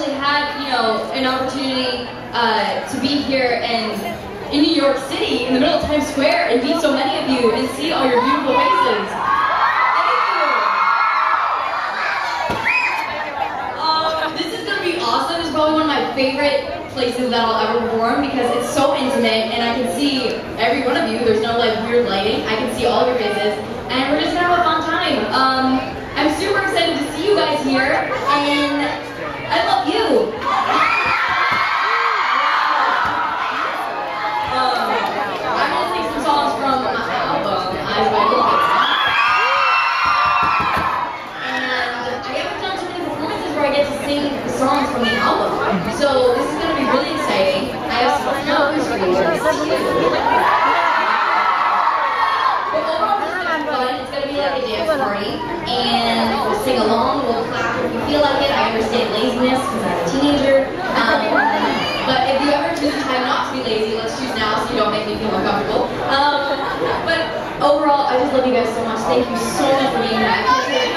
actually had, you know, an opportunity uh, to be here and in New York City, in the middle of Times Square, and meet so many of you and see all your beautiful faces. Thank you. Um, this is gonna be awesome. It's probably one of my favorite places that I'll ever perform because it's so intimate and I can see every one of you. There's no like weird lighting. I can see all of your faces and we're just gonna have a fun time. Um, I'm super excited to see you guys here and I love you. Um, I'm gonna sing some songs from my album, Eyes Wide Open. And I haven't done too many performances where I get to sing songs from the album. So this is gonna be really exciting. I have some numbers for you. But overall, it's gonna be fun. It's gonna be like a dance party. And we'll sing along, we'll clap if you feel like it. I understand laziness because I'm a teenager. Um, but if you ever choose a time not to be lazy, let's choose now so you don't make me feel uncomfortable. Um, but overall, I just love you guys so much. Thank you so much for being here.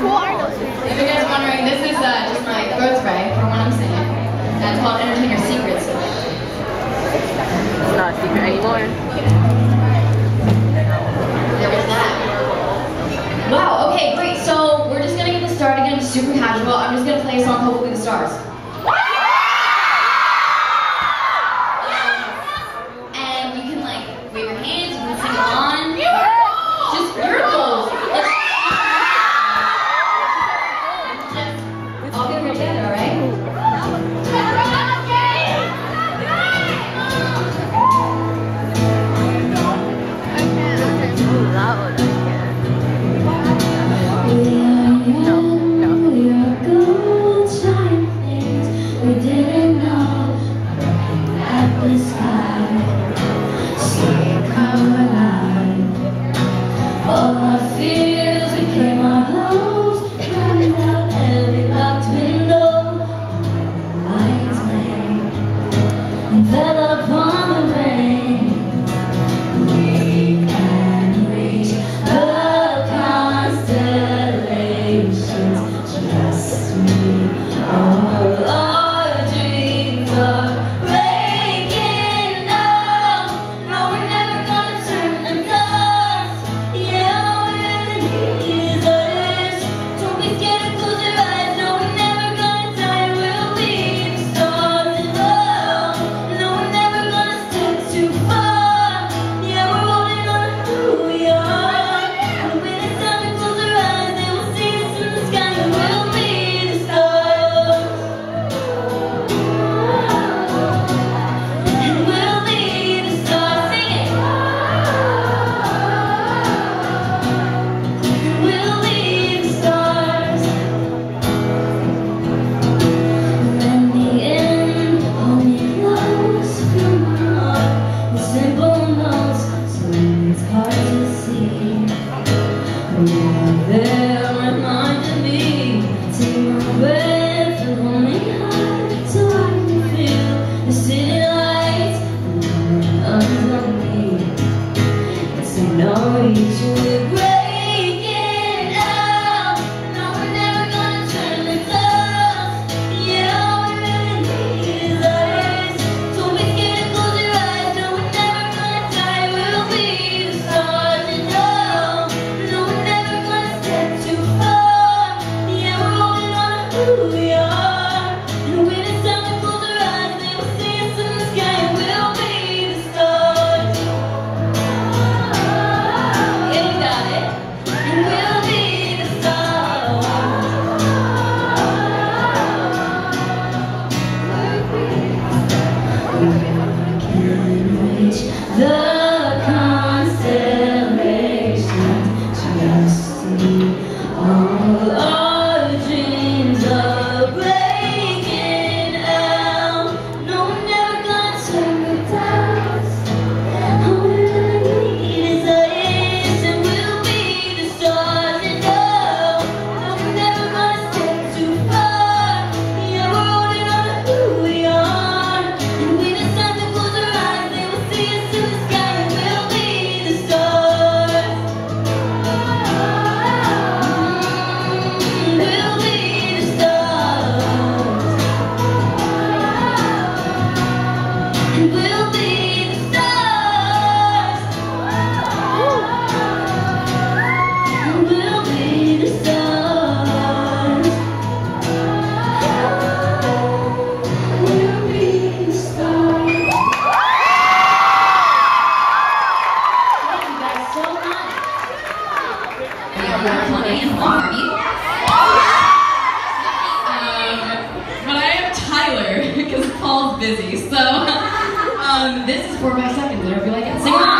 If you guys are wondering, this is uh, just my throat spray for when I'm singing. That's called Entertainer Secrets. It's not a secret anymore. There was that. Wow, okay, great. So we're just gonna get this started, gonna be super casual. I'm just gonna play a song called We'll the Stars. All busy. So um, this is for my second. Did I feel like it?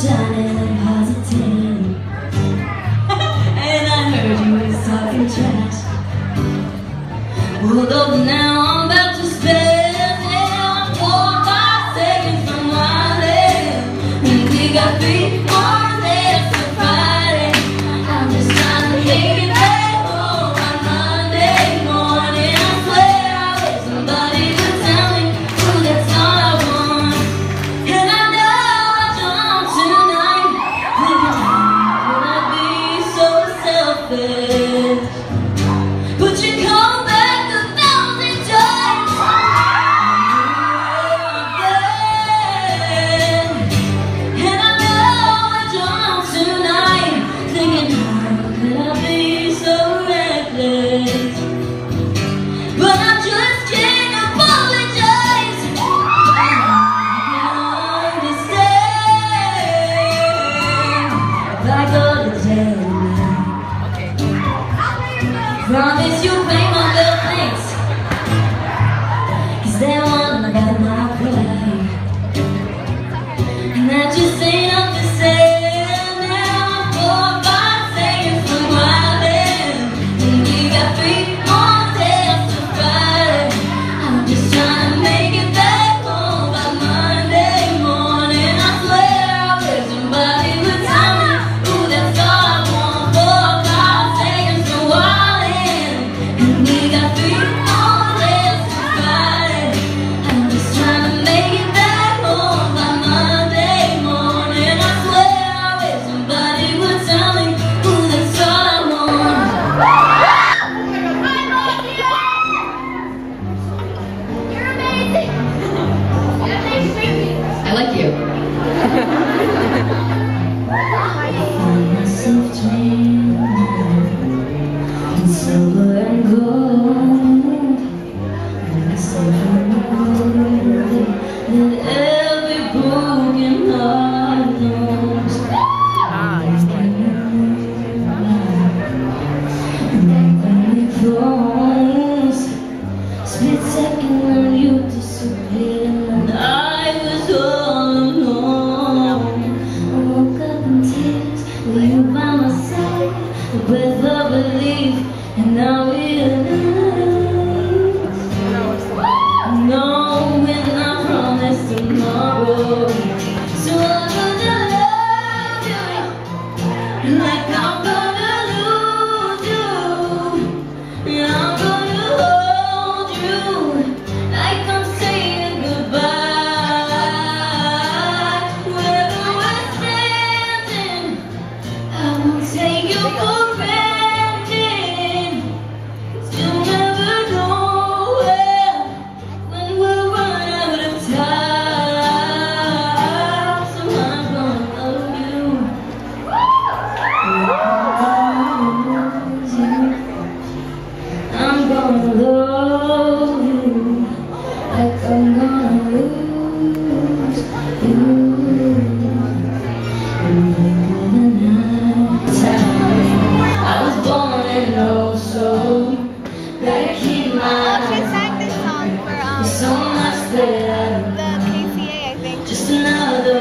shining and positive. And I heard you was talking trash. Well, though now I'm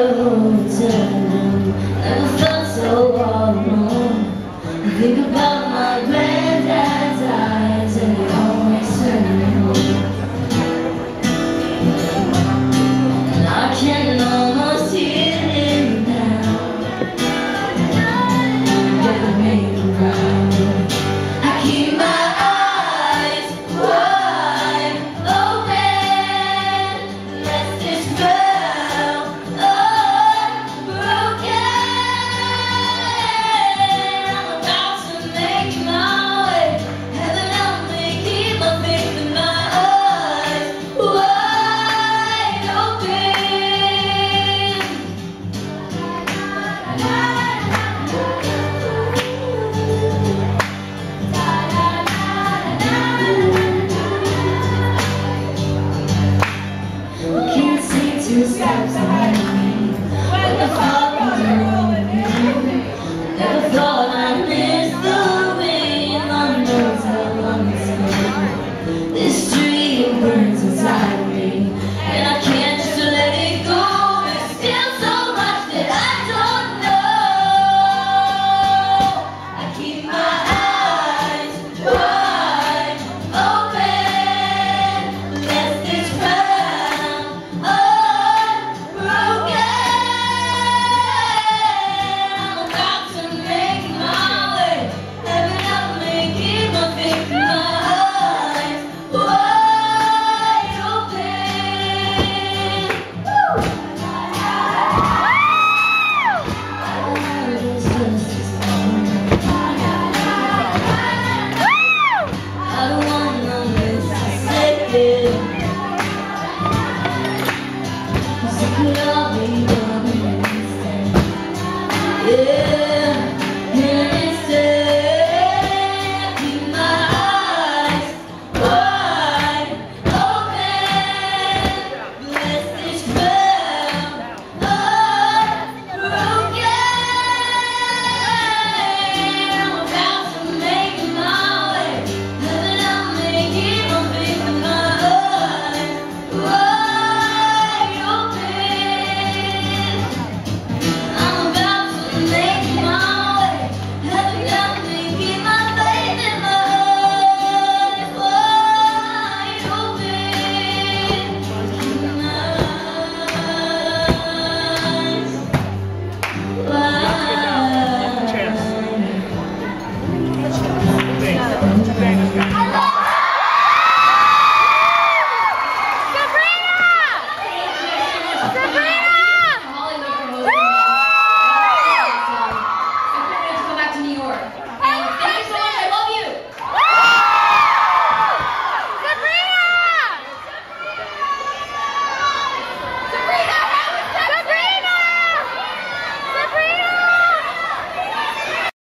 Never felt so alone I think about steps